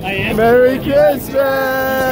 Merry Christmas!